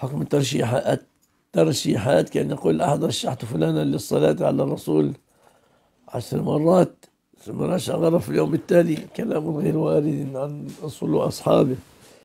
حكم الترشيحات الترشيحات كأن يقول أحد رشحت فلانا للصلاة على الرسول عشر مرات ثم رشح غرف في اليوم التالي كلام غير وارد عن رسول وأصحابه.